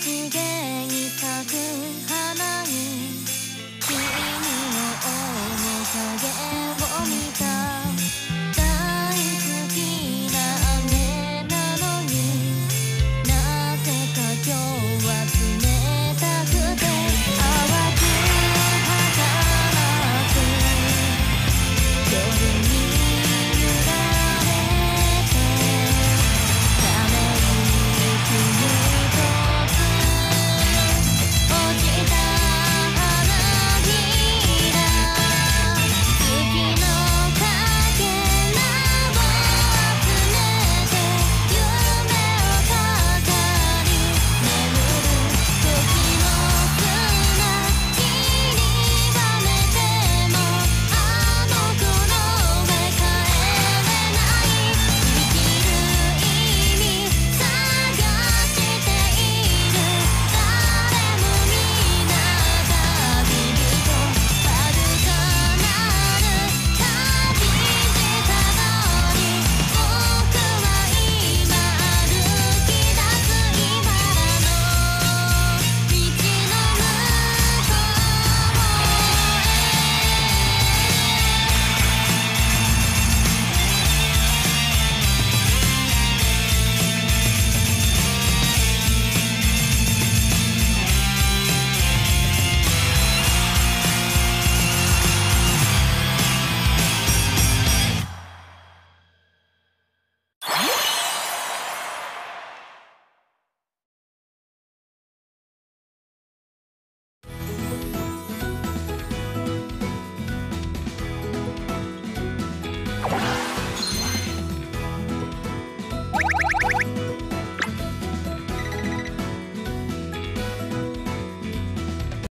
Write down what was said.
to